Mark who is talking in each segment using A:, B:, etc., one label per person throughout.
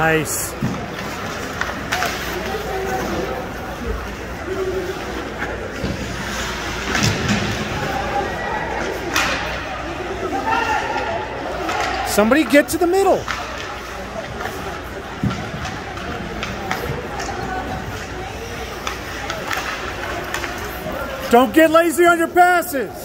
A: Nice. Somebody get to the middle. Don't get lazy on your passes.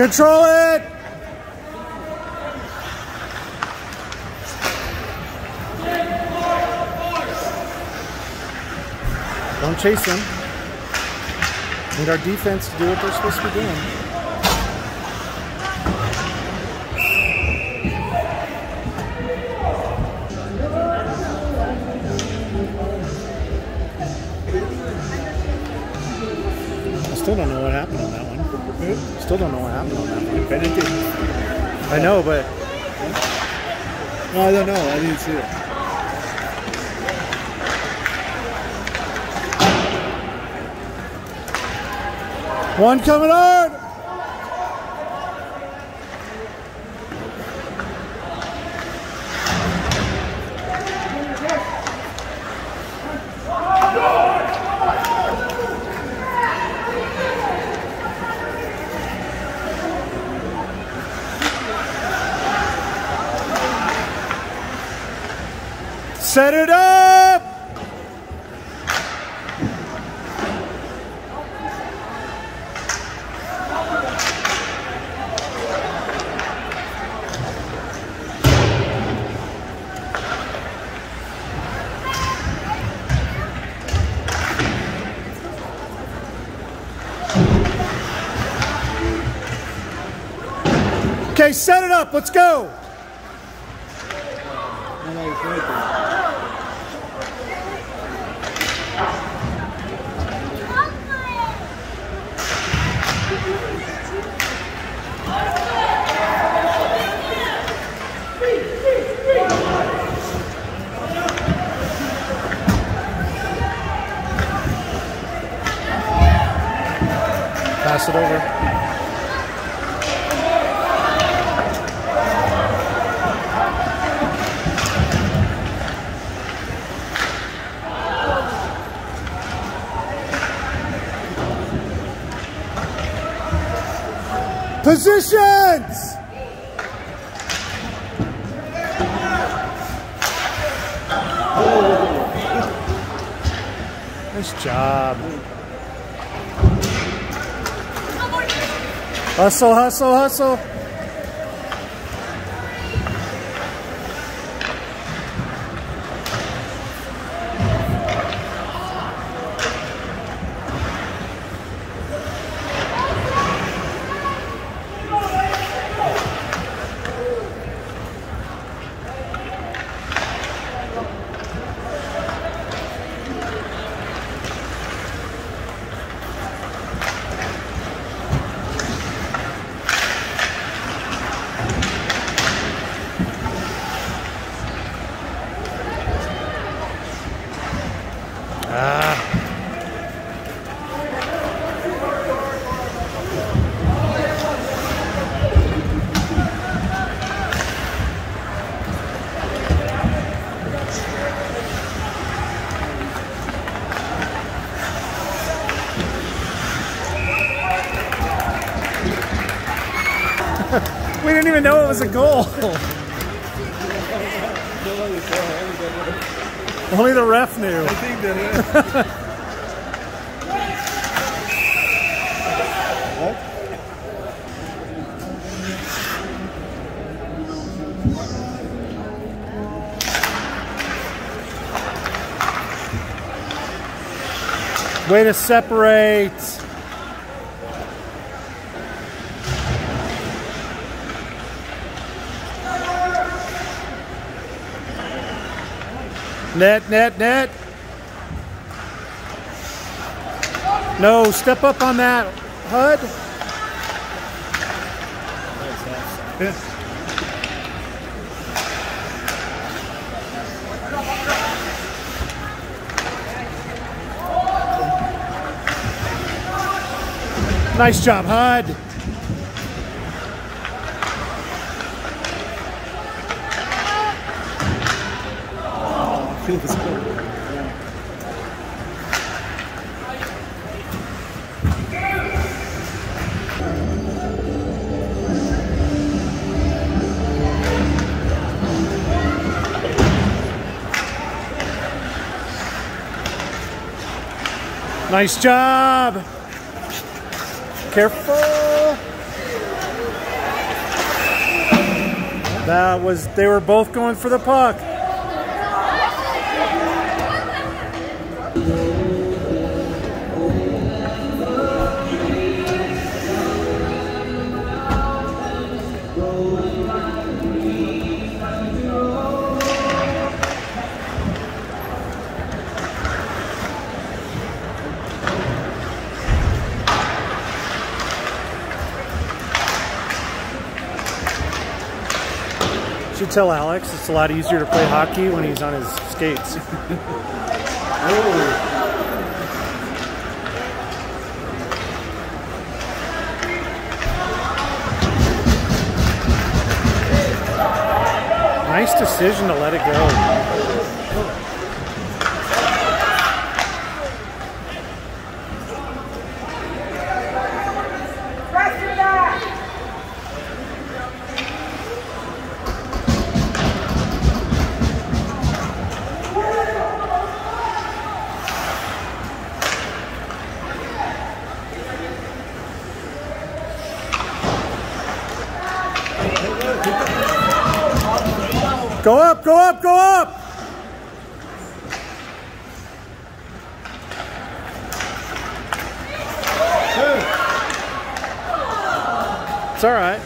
A: Control it! Don't chase them. Need our defense to do what they're supposed to be doing. One. Still don't know what happened on that one. I know, but
B: No, I don't know. I didn't see it.
A: one coming hard. Set it up! Okay, set it up. Let's go. Pass it over. Positions! Nice job. Hustle, hustle, hustle. Was a goal. Only the ref knew.
B: I think that. Uh,
A: Way to separate. Net, net, net. No, step up on that, HUD. Nice job, HUD.
B: Feels good.
A: Nice job. Careful. That was, they were both going for the puck. Tell Alex it's a lot easier to play hockey when he's on his skates.
B: Oh,
A: Nice decision to let it go. Go up, go up, go up! It's all right.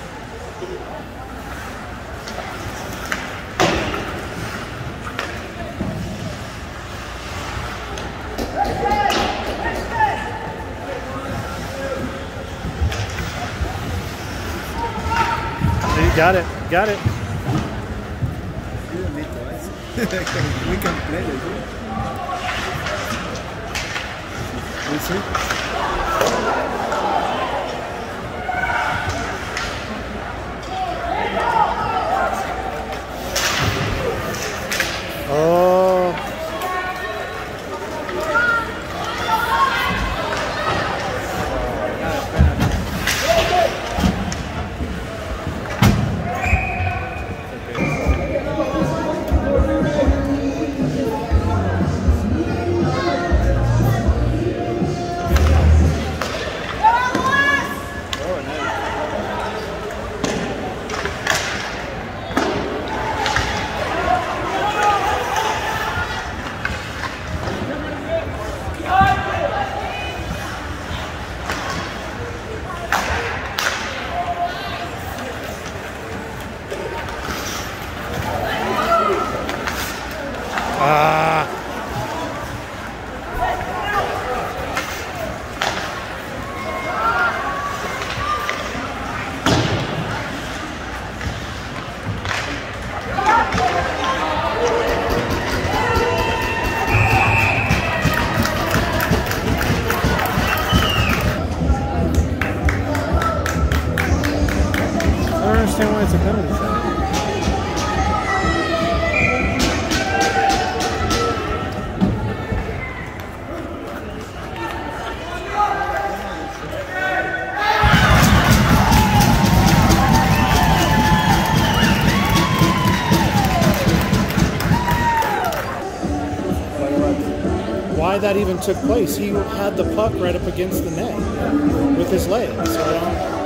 A: Got it, got it.
B: you don't need to ice. We can play this. You see?
A: Oh. Understand why it's a penalty shot. that even took place. He had the puck right up against the net with his legs.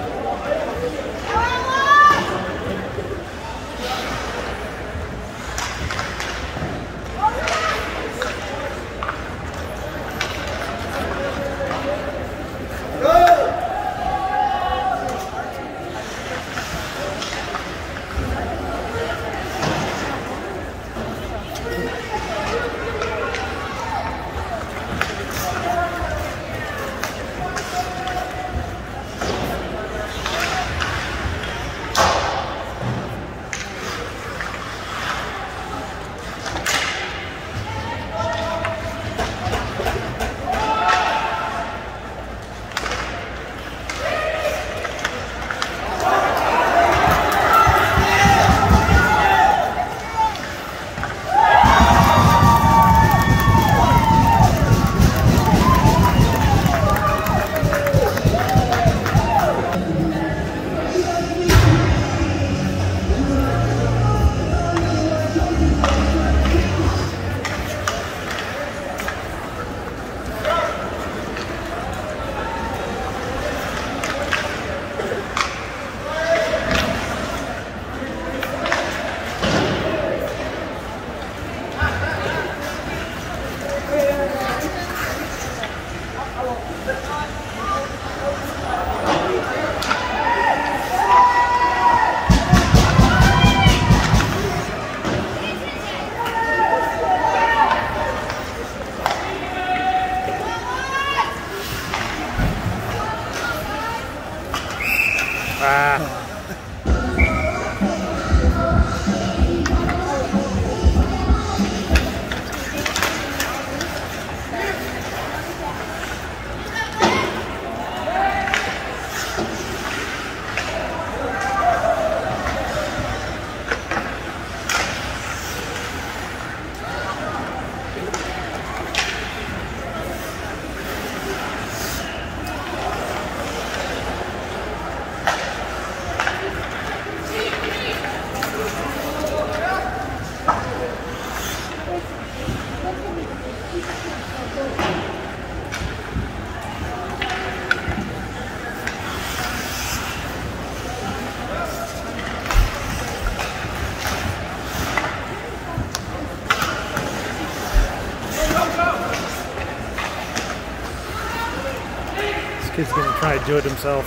A: This kid's gonna try to do it himself.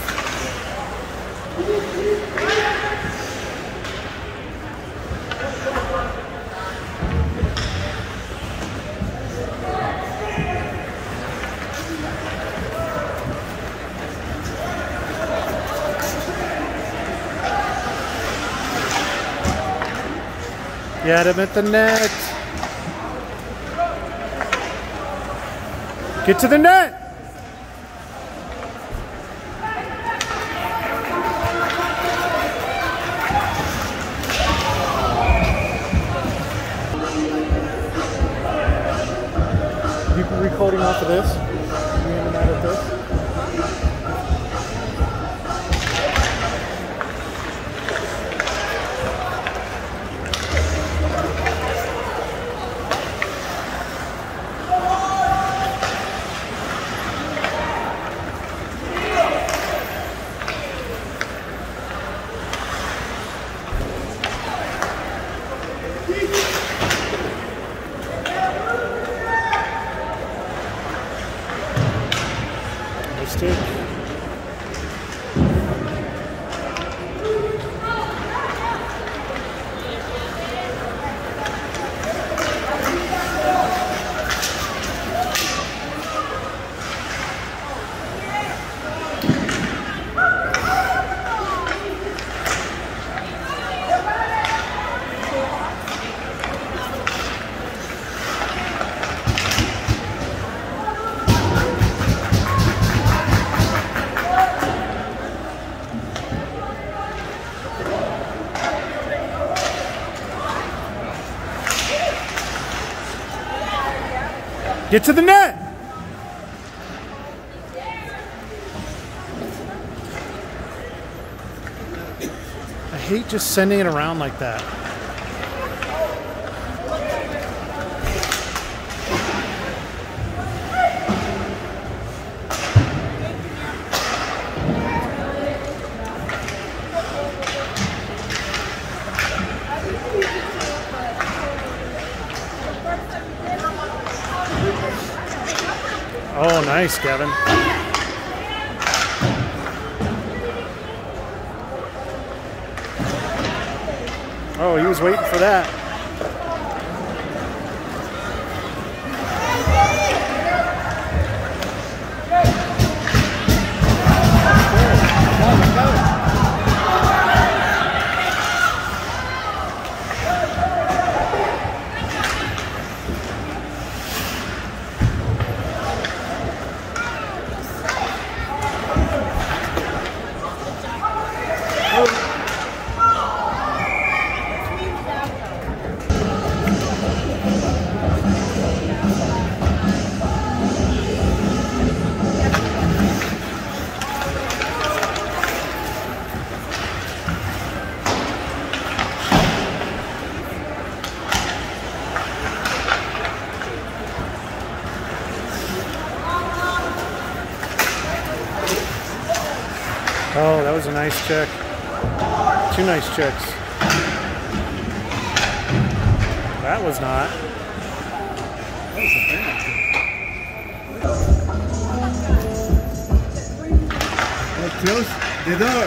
A: Get him at the net. Get to the net. Recording off of this? Get to the net. I hate just sending it around like that. Oh, nice, Kevin. Oh, he was waiting for that. Oh, that was a nice check. Two nice checks. That was not.
B: That was a penalty. Close the door.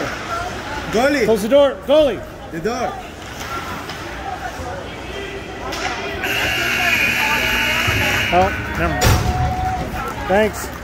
B: Goalie.
A: Close the door. Goalie.
B: The door.
A: Oh, never mind. Thanks.